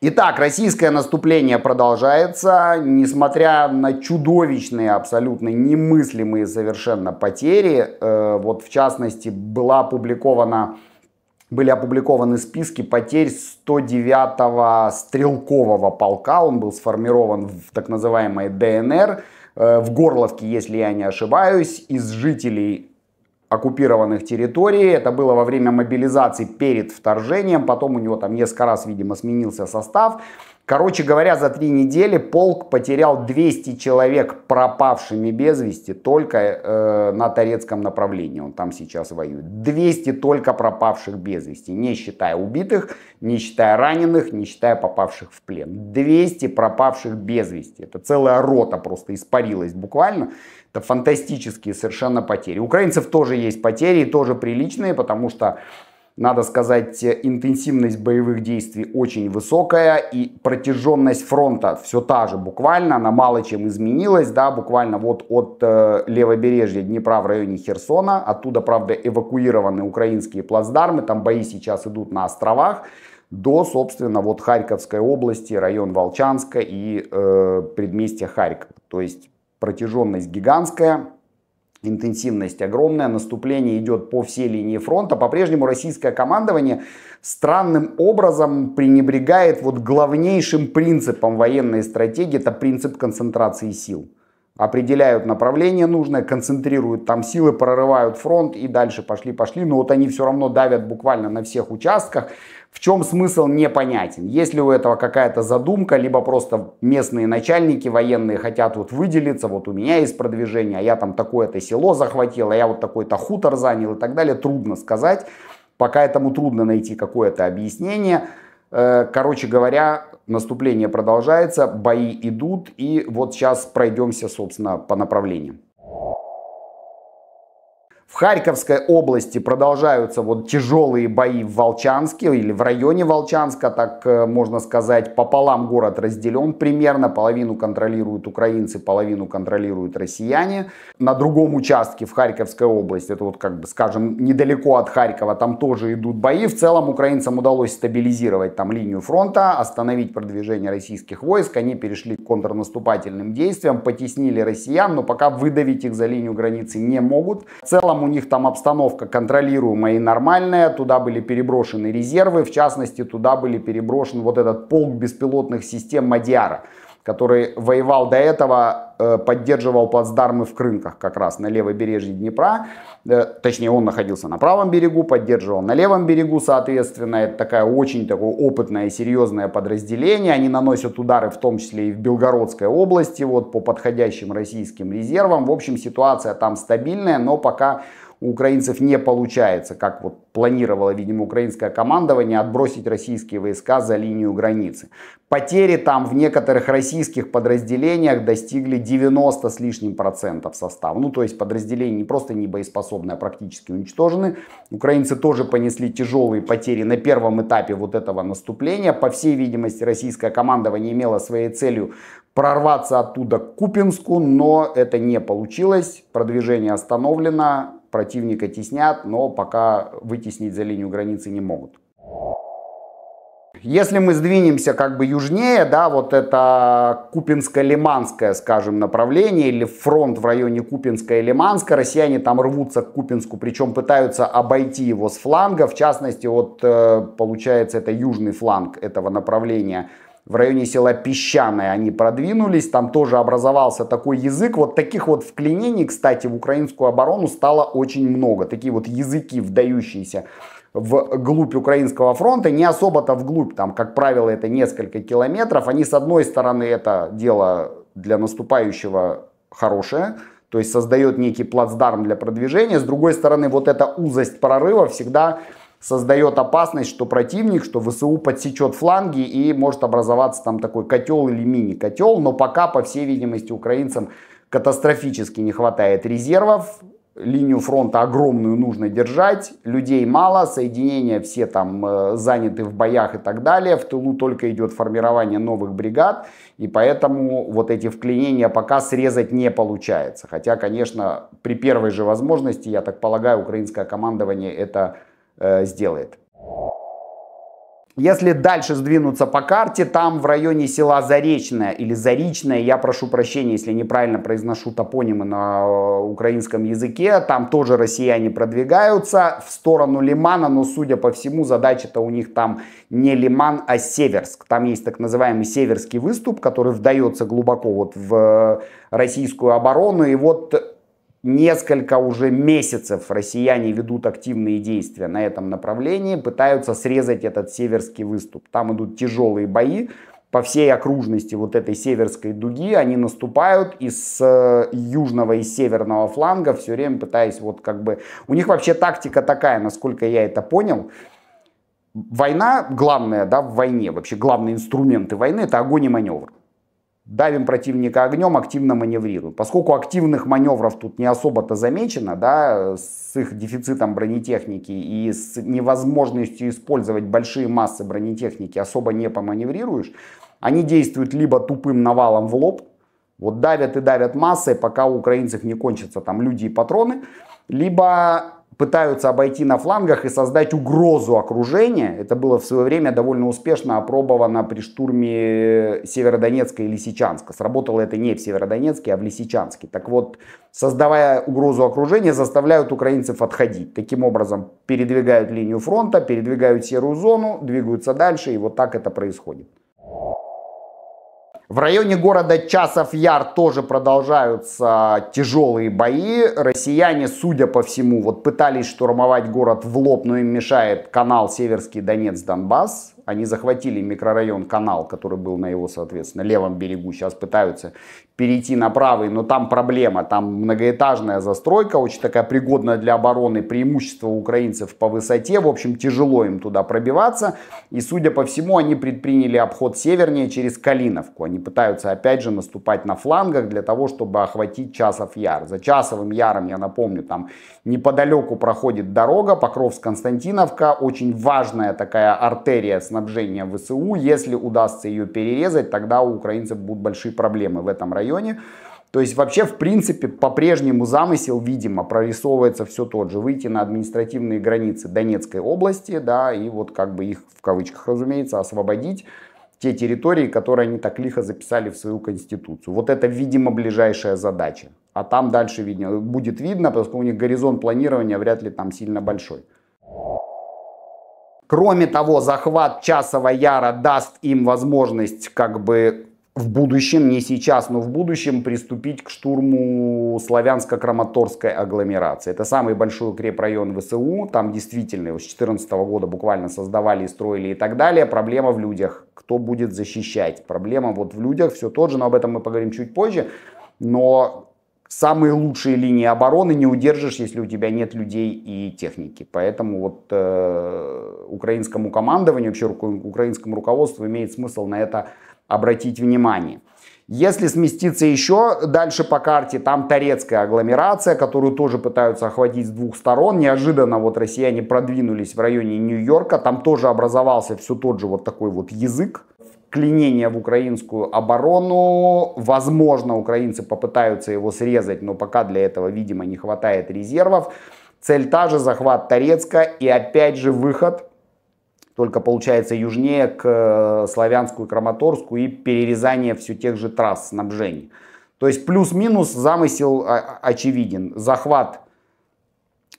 Итак, российское наступление продолжается, несмотря на чудовищные, абсолютно немыслимые совершенно потери. Э, вот в частности была опубликована, были опубликованы списки потерь 109-го стрелкового полка. Он был сформирован в так называемой ДНР э, в Горловке, если я не ошибаюсь, из жителей оккупированных территорий. Это было во время мобилизации перед вторжением. Потом у него там несколько раз, видимо, сменился состав. Короче говоря, за три недели полк потерял 200 человек пропавшими без вести только э, на Торецком направлении. Он там сейчас воюет. 200 только пропавших без вести, не считая убитых, не считая раненых, не считая попавших в плен. 200 пропавших без вести. Это целая рота просто испарилась буквально. Это фантастические совершенно потери. У украинцев тоже есть потери, тоже приличные, потому что надо сказать, интенсивность боевых действий очень высокая и протяженность фронта все та же буквально, она мало чем изменилась, да, буквально вот от э, левобережья Днепра в районе Херсона, оттуда, правда, эвакуированы украинские плацдармы, там бои сейчас идут на островах, до, собственно, вот Харьковской области, район Волчанска и э, предместья Харькова. То есть протяженность гигантская, интенсивность огромная, наступление идет по всей линии фронта. По-прежнему российское командование странным образом пренебрегает вот главнейшим принципом военной стратегии, это принцип концентрации сил. Определяют направление нужное, концентрируют там силы, прорывают фронт и дальше пошли-пошли. Но вот они все равно давят буквально на всех участках. В чем смысл непонятен. Если у этого какая-то задумка, либо просто местные начальники военные хотят вот выделиться, вот у меня есть продвижение, а я там такое-то село захватил, а я вот такой-то хутор занял и так далее, трудно сказать. Пока этому трудно найти какое-то объяснение. Э, короче говоря, наступление продолжается, бои идут, и вот сейчас пройдемся, собственно, по направлениям. В Харьковской области продолжаются вот тяжелые бои в Волчанске или в районе Волчанска, так э, можно сказать. Пополам город разделен примерно. Половину контролируют украинцы, половину контролируют россияне. На другом участке в Харьковской области, это вот как бы скажем недалеко от Харькова, там тоже идут бои. В целом украинцам удалось стабилизировать там линию фронта, остановить продвижение российских войск. Они перешли к контрнаступательным действиям, потеснили россиян, но пока выдавить их за линию границы не могут. В целом целом у них там обстановка контролируемая и нормальная, туда были переброшены резервы, в частности туда были переброшен вот этот полк беспилотных систем Мадиара, который воевал до этого, э, поддерживал плацдармы в Крынках как раз на левобережье Днепра, э, точнее он находился на правом берегу, поддерживал на левом берегу, соответственно, это такая очень такое опытное серьезное подразделение, они наносят удары в том числе и в Белгородской области, вот по подходящим российским резервам, в общем ситуация там стабильная, но пока у украинцев не получается, как вот планировало, видимо, украинское командование, отбросить российские войска за линию границы. Потери там в некоторых российских подразделениях достигли 90 с лишним процентов состава. Ну, то есть подразделения не просто не боеспособны, а практически уничтожены. Украинцы тоже понесли тяжелые потери на первом этапе вот этого наступления. По всей видимости, российское командование имело своей целью прорваться оттуда к Купинску, но это не получилось. Продвижение остановлено противника теснят, но пока вытеснить за линию границы не могут. Если мы сдвинемся как бы южнее, да, вот это Купинско-Лиманское, скажем, направление, или фронт в районе Купинска и Лиманска, россияне там рвутся к Купинску, причем пытаются обойти его с фланга, в частности, вот э, получается это южный фланг этого направления, в районе села Песчаное они продвинулись, там тоже образовался такой язык. Вот таких вот вклинений, кстати, в украинскую оборону стало очень много. Такие вот языки, вдающиеся в глубь украинского фронта, не особо-то вглубь, там, как правило, это несколько километров. Они, с одной стороны, это дело для наступающего хорошее, то есть создает некий плацдарм для продвижения. С другой стороны, вот эта узость прорыва всегда создает опасность, что противник, что ВСУ подсечет фланги и может образоваться там такой котел или мини-котел. Но пока, по всей видимости, украинцам катастрофически не хватает резервов. Линию фронта огромную нужно держать, людей мало, соединения все там э, заняты в боях и так далее. В тылу только идет формирование новых бригад, и поэтому вот эти вклинения пока срезать не получается. Хотя, конечно, при первой же возможности, я так полагаю, украинское командование это Э, сделает. Если дальше сдвинуться по карте, там в районе села Заречное или Заричное, я прошу прощения, если неправильно произношу топонимы на э, украинском языке, там тоже россияне продвигаются в сторону Лимана, но судя по всему задача-то у них там не Лиман, а Северск. Там есть так называемый Северский выступ, который вдается глубоко вот в российскую оборону, и вот несколько уже месяцев россияне ведут активные действия на этом направлении, пытаются срезать этот северский выступ. Там идут тяжелые бои по всей окружности вот этой северской дуги. Они наступают из э, южного и северного фланга, все время пытаясь вот как бы... У них вообще тактика такая, насколько я это понял. Война, главное, да, в войне, вообще главные инструменты войны это огонь и маневр давим противника огнем, активно маневрируем. Поскольку активных маневров тут не особо-то замечено, да, с их дефицитом бронетехники и с невозможностью использовать большие массы бронетехники особо не поманеврируешь, они действуют либо тупым навалом в лоб, вот давят и давят массой, пока у украинцев не кончатся там люди и патроны, либо пытаются обойти на флангах и создать угрозу окружения. Это было в свое время довольно успешно опробовано при штурме Северодонецка и Лисичанска. Сработало это не в Северодонецке, а в Лисичанске. Так вот, создавая угрозу окружения, заставляют украинцев отходить. Таким образом, передвигают линию фронта, передвигают серую зону, двигаются дальше, и вот так это происходит. В районе города Часов Яр тоже продолжаются тяжелые бои. Россияне, судя по всему, вот пытались штурмовать город в лоб, но им мешает канал Северский Донец-Донбасс. Они захватили микрорайон Канал, который был на его, соответственно, левом берегу. Сейчас пытаются перейти на правый, но там проблема. Там многоэтажная застройка, очень такая пригодная для обороны. Преимущество украинцев по высоте. В общем, тяжело им туда пробиваться. И, судя по всему, они предприняли обход севернее через Калиновку. Они пытаются, опять же, наступать на флангах для того, чтобы охватить Часов Яр. За Часовым Яром, я напомню, там неподалеку проходит дорога Покровск-Константиновка. Очень важная такая артерия с снабжения ВСУ. Если удастся ее перерезать, тогда у украинцев будут большие проблемы в этом районе. То есть вообще, в принципе, по-прежнему замысел, видимо, прорисовывается все тот же. Выйти на административные границы Донецкой области, да, и вот как бы их, в кавычках, разумеется, освободить те территории, которые они так лихо записали в свою конституцию. Вот это, видимо, ближайшая задача. А там дальше видно, будет видно, поскольку у них горизонт планирования вряд ли там сильно большой. Кроме того, захват Часова Яра даст им возможность как бы в будущем, не сейчас, но в будущем приступить к штурму славянско-краматорской агломерации. Это самый большой укрепрайон ВСУ, там действительно с 2014 года буквально создавали и строили и так далее. Проблема в людях, кто будет защищать. Проблема вот в людях, все тот же, но об этом мы поговорим чуть позже. Но самые лучшие линии обороны не удержишь, если у тебя нет людей и техники. Поэтому вот э, украинскому командованию, вообще украинскому руководству имеет смысл на это обратить внимание. Если сместиться еще дальше по карте, там Торецкая агломерация, которую тоже пытаются охватить с двух сторон. Неожиданно вот россияне продвинулись в районе Нью-Йорка, там тоже образовался все тот же вот такой вот язык вклинение в украинскую оборону. Возможно, украинцы попытаются его срезать, но пока для этого, видимо, не хватает резервов. Цель та же, захват Торецка и опять же выход, только получается южнее к э, Славянску и Краматорску и перерезание все тех же трасс снабжения. То есть плюс-минус замысел а, очевиден. Захват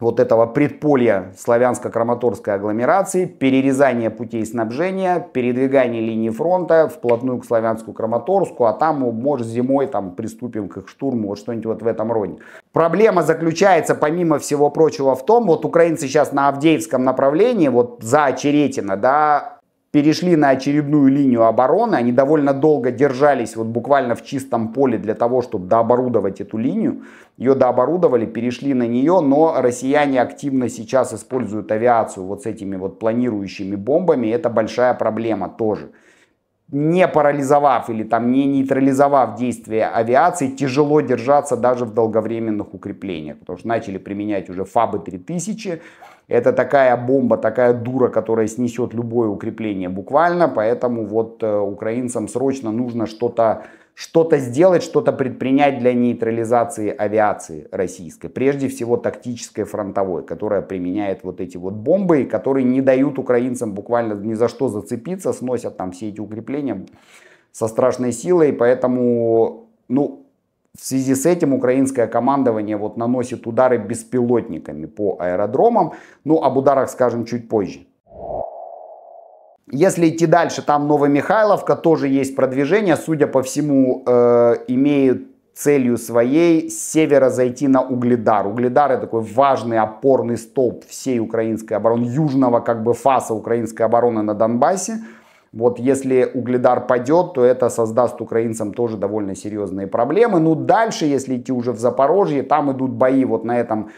вот этого предполья славянско-краматорской агломерации, перерезание путей снабжения, передвигание линии фронта вплотную к славянску-краматорску, а там, может, зимой там приступим к их штурму, вот что-нибудь вот в этом роде. Проблема заключается, помимо всего прочего, в том, вот украинцы сейчас на Авдеевском направлении, вот за Очеретино, да, перешли на очередную линию обороны, они довольно долго держались вот буквально в чистом поле для того, чтобы дооборудовать эту линию. Ее дооборудовали, перешли на нее, но россияне активно сейчас используют авиацию вот с этими вот планирующими бомбами. Это большая проблема тоже. Не парализовав или там не нейтрализовав действия авиации, тяжело держаться даже в долговременных укреплениях, потому что начали применять уже ФАБы 3000, Это такая бомба, такая дура, которая снесет любое укрепление буквально. Поэтому вот э, украинцам срочно нужно что-то что-то сделать, что-то предпринять для нейтрализации авиации российской. Прежде всего тактической фронтовой, которая применяет вот эти вот бомбы, которые не дают украинцам буквально ни за что зацепиться, сносят там все эти укрепления со страшной силой. Поэтому, ну, в связи с этим украинское командование вот наносит удары беспилотниками по аэродромам. Ну, об ударах скажем чуть позже. Если идти дальше, там Новомихайловка, тоже есть продвижение. Судя по всему, э, имеют целью своей с севера зайти на Угледар. Угледар это такой важный опорный столб всей украинской обороны, южного как бы фаса украинской обороны на Донбассе. Вот если Угледар падет, то это создаст украинцам тоже довольно серьезные проблемы. Ну дальше, если идти уже в Запорожье, там идут бои вот на этом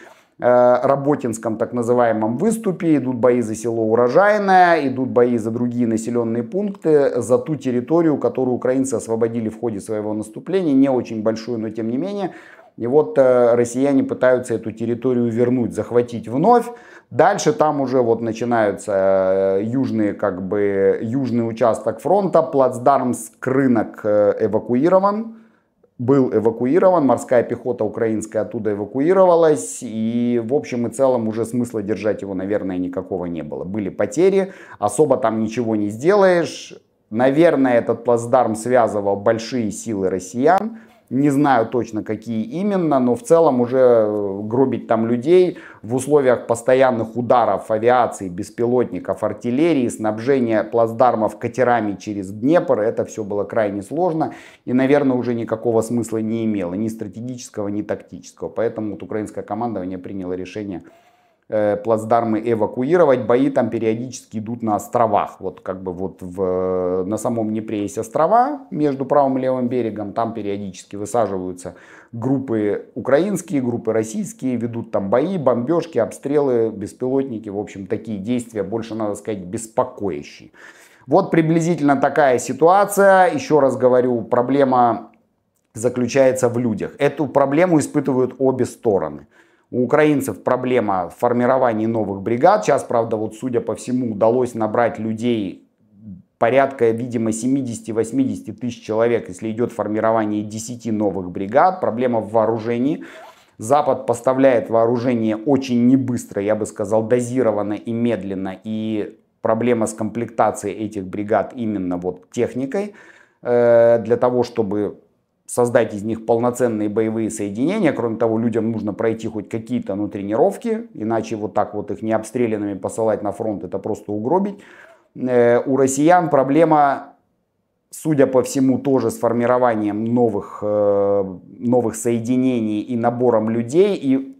Э, Работинском так называемом выступе, идут бои за село Урожайное, идут бои за другие населенные пункты, за ту территорию, которую украинцы освободили в ходе своего наступления, не очень большую, но тем не менее. И вот э, россияне пытаются эту территорию вернуть, захватить вновь. Дальше там уже вот начинаются э, южные, как бы, южный участок фронта, плацдармск рынок эвакуирован был эвакуирован, морская пехота украинская оттуда эвакуировалась, и в общем и целом уже смысла держать его, наверное, никакого не было. Были потери, особо там ничего не сделаешь. Наверное, этот плацдарм связывал большие силы россиян, не знаю точно, какие именно, но в целом уже э, гробить там людей в условиях постоянных ударов авиации, беспилотников, артиллерии, снабжения плацдармов катерами через Днепр, это все было крайне сложно и, наверное, уже никакого смысла не имело, ни стратегического, ни тактического. Поэтому вот украинское командование приняло решение Э, плацдармы эвакуировать. Бои там периодически идут на островах. Вот как бы вот в, на самом Днепре есть острова между правым и левым берегом. Там периодически высаживаются группы украинские, группы российские, ведут там бои, бомбежки, обстрелы, беспилотники. В общем, такие действия, больше надо сказать, беспокоящие. Вот приблизительно такая ситуация. Еще раз говорю, проблема заключается в людях. Эту проблему испытывают обе стороны. У украинцев проблема в формировании новых бригад. Сейчас, правда, вот судя по всему, удалось набрать людей порядка, видимо, 70-80 тысяч человек, если идет формирование 10 новых бригад. Проблема в вооружении. Запад поставляет вооружение очень небыстро, я бы сказал, дозированно и медленно. И проблема с комплектацией этих бригад именно вот техникой. Э, для того, чтобы создать из них полноценные боевые соединения. Кроме того, людям нужно пройти хоть какие-то ну, тренировки, иначе вот так вот их не обстрелянными посылать на фронт, это просто угробить. Э, у россиян проблема, судя по всему, тоже с формированием новых, э, новых соединений и набором людей. И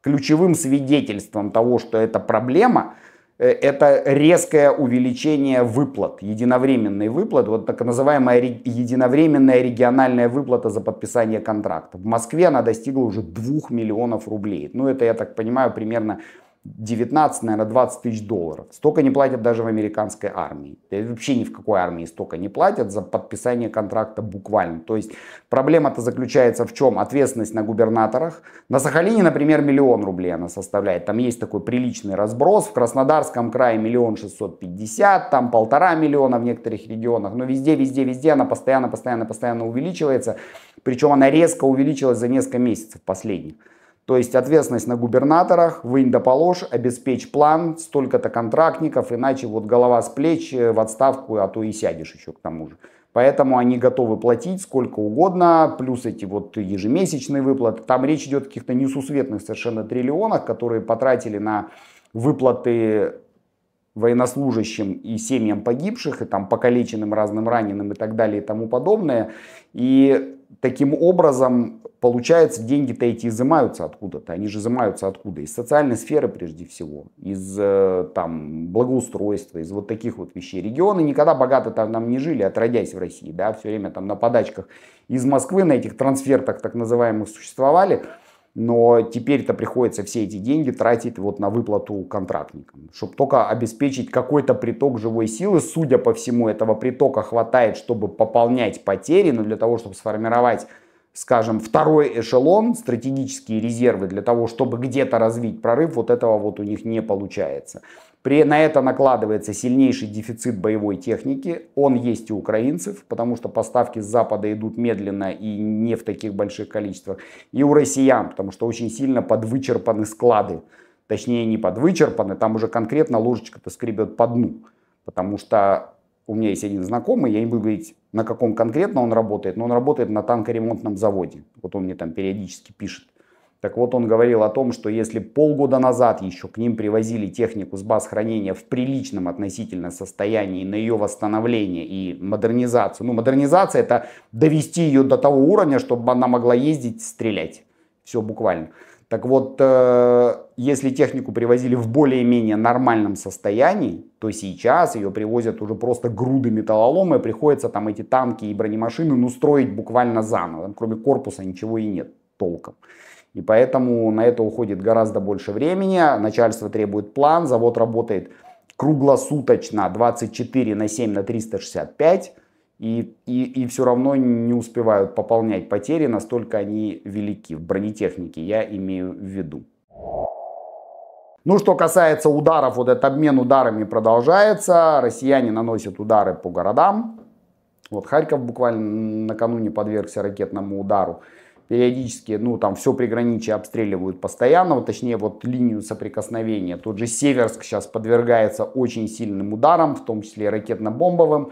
ключевым свидетельством того, что это проблема – это резкое увеличение выплат, единовременный выплат, вот так называемая единовременная региональная выплата за подписание контракта. В Москве она достигла уже 2 миллионов рублей. Ну, это, я так понимаю, примерно 19, наверное, 20 тысяч долларов. Столько не платят даже в американской армии. вообще ни в какой армии столько не платят за подписание контракта буквально. То есть проблема-то заключается в чем? Ответственность на губернаторах. На Сахалине, например, миллион рублей она составляет. Там есть такой приличный разброс. В Краснодарском крае миллион шестьсот пятьдесят, там полтора миллиона в некоторых регионах. Но везде, везде, везде она постоянно, постоянно, постоянно увеличивается. Причем она резко увеличилась за несколько месяцев последних. То есть ответственность на губернаторах, вынь да положь, обеспечь план, столько-то контрактников, иначе вот голова с плеч э, в отставку, а то и сядешь еще к тому же. Поэтому они готовы платить сколько угодно, плюс эти вот ежемесячные выплаты. Там речь идет о каких-то несусветных совершенно триллионах, которые потратили на выплаты военнослужащим и семьям погибших, и там покалеченным разным раненым и так далее и тому подобное. И таким образом получается, деньги-то эти изымаются откуда-то. Они же изымаются откуда? Из социальной сферы прежде всего, из э, там, благоустройства, из вот таких вот вещей. Регионы никогда богато там нам не жили, отродясь в России. Да, все время там на подачках из Москвы на этих трансфертах так называемых существовали. Но теперь-то приходится все эти деньги тратить вот на выплату контрактникам, чтобы только обеспечить какой-то приток живой силы. Судя по всему, этого притока хватает, чтобы пополнять потери, но для того, чтобы сформировать скажем, второй эшелон, стратегические резервы для того, чтобы где-то развить прорыв, вот этого вот у них не получается. При, на это накладывается сильнейший дефицит боевой техники. Он есть у украинцев, потому что поставки с Запада идут медленно и не в таких больших количествах. И у россиян, потому что очень сильно подвычерпаны склады. Точнее, не подвычерпаны, там уже конкретно ложечка-то скребет по дну. Потому что у меня есть один знакомый, я не буду говорить, на каком конкретно он работает, но он работает на танкоремонтном заводе. Вот он мне там периодически пишет. Так вот, он говорил о том, что если полгода назад еще к ним привозили технику с баз хранения в приличном относительно состоянии на ее восстановление и модернизацию. Ну, модернизация это довести ее до того уровня, чтобы она могла ездить, стрелять. Все буквально. Так вот, э, если технику привозили в более-менее нормальном состоянии, то сейчас ее привозят уже просто груды металлолома, и приходится там эти танки и бронемашины ну, строить буквально заново. Там, кроме корпуса ничего и нет толком. И поэтому на это уходит гораздо больше времени. Начальство требует план, завод работает круглосуточно 24 на 7 на 365. И, и, и все равно не успевают пополнять потери, настолько они велики в бронетехнике, я имею в виду. Ну, что касается ударов, вот этот обмен ударами продолжается. Россияне наносят удары по городам. Вот Харьков буквально накануне подвергся ракетному удару периодически, ну, там все приграничие обстреливают постоянно, вот, точнее, вот линию соприкосновения. Тот же Северск сейчас подвергается очень сильным ударам, в том числе ракетно-бомбовым.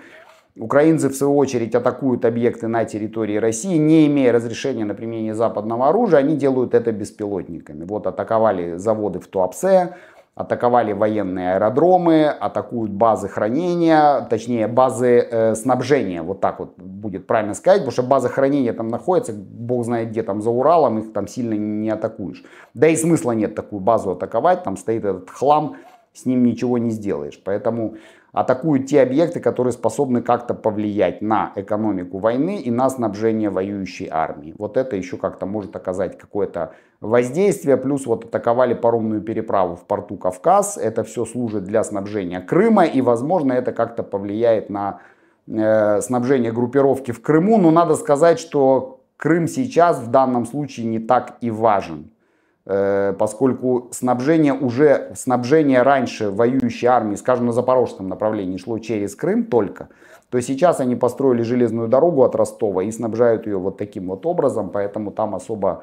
Украинцы, в свою очередь, атакуют объекты на территории России, не имея разрешения на применение западного оружия, они делают это беспилотниками. Вот атаковали заводы в Туапсе, атаковали военные аэродромы, атакуют базы хранения, точнее базы э, снабжения, вот так вот будет правильно сказать, потому что базы хранения там находятся, бог знает где, там за Уралом, их там сильно не атакуешь. Да и смысла нет такую базу атаковать, там стоит этот хлам, с ним ничего не сделаешь. Поэтому атакуют те объекты, которые способны как-то повлиять на экономику войны и на снабжение воюющей армии. Вот это еще как-то может оказать какое-то воздействие. Плюс вот атаковали паромную переправу в порту Кавказ. Это все служит для снабжения Крыма и, возможно, это как-то повлияет на э, снабжение группировки в Крыму. Но надо сказать, что Крым сейчас в данном случае не так и важен. Э, поскольку снабжение уже, снабжение раньше воюющей армии, скажем, на запорожском направлении шло через Крым только, то сейчас они построили железную дорогу от Ростова и снабжают ее вот таким вот образом, поэтому там особо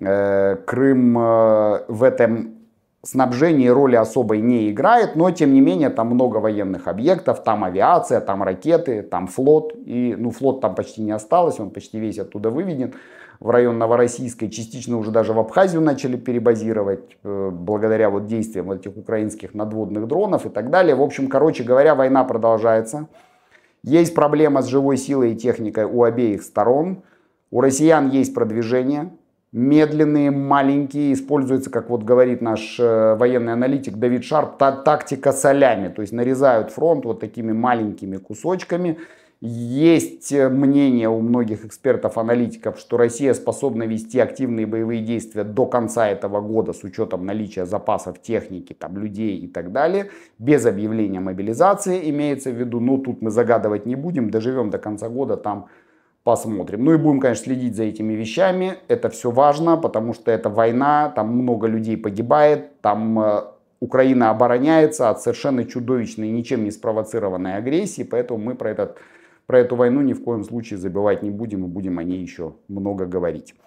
э, Крым э, в этом снабжении роли особой не играет, но тем не менее там много военных объектов, там авиация, там ракеты, там флот, и ну флот там почти не осталось, он почти весь оттуда выведен в район Новороссийской, частично уже даже в Абхазию начали перебазировать, э, благодаря вот действиям этих украинских надводных дронов и так далее. В общем, короче говоря, война продолжается. Есть проблема с живой силой и техникой у обеих сторон. У россиян есть продвижение, медленные, маленькие, используется, как вот говорит наш э, военный аналитик Давид Шарп, та тактика солями, то есть нарезают фронт вот такими маленькими кусочками, есть э, мнение у многих экспертов-аналитиков, что Россия способна вести активные боевые действия до конца этого года с учетом наличия запасов техники, там, людей и так далее, без объявления мобилизации имеется в виду. Но тут мы загадывать не будем, доживем до конца года, там посмотрим. Ну и будем, конечно, следить за этими вещами. Это все важно, потому что это война, там много людей погибает, там э, Украина обороняется от совершенно чудовищной, ничем не спровоцированной агрессии, поэтому мы про этот про эту войну ни в коем случае забывать не будем и будем о ней еще много говорить.